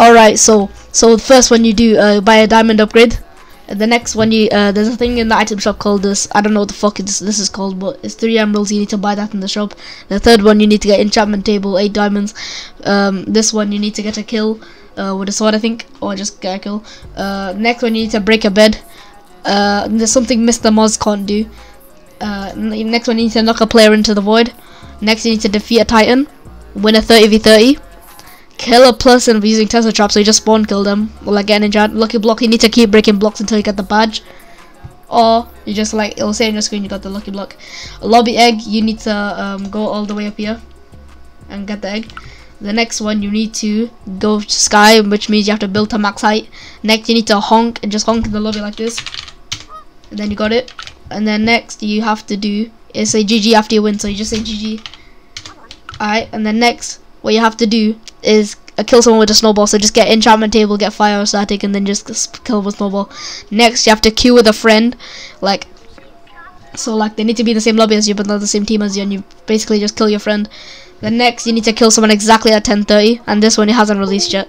Alright, so so the first one you do uh, buy a diamond upgrade. The next one you uh, there's a thing in the item shop called this. I don't know what the fuck this this is called, but it's three emeralds. You need to buy that in the shop. The third one you need to get enchantment table, eight diamonds. Um, this one you need to get a kill uh, with a sword, I think, or just get a kill. Uh, next one you need to break a bed. Uh, there's something Mr. Moz can't do. Uh, next one you need to knock a player into the void. Next you need to defeat a titan, win a 30v30 kill a person using Tesla trap, so you just spawn kill them. Like get an lucky block, you need to keep breaking blocks until you get the badge. Or you just like it'll say on your screen you got the lucky block. A lobby egg, you need to um, go all the way up here and get the egg. The next one you need to go to sky, which means you have to build to max height. Next you need to honk and just honk in the lobby like this. And then you got it. And then next you have to do is say GG after you win, so you just say GG. Alright, and then next what you have to do is kill someone with a snowball. So just get enchantment table, get fire static, and then just kill with snowball. Next, you have to queue with a friend, like so like they need to be in the same lobby as you, but not the same team as you, and you basically just kill your friend. Then next, you need to kill someone exactly at 10:30, and this one it hasn't released yet.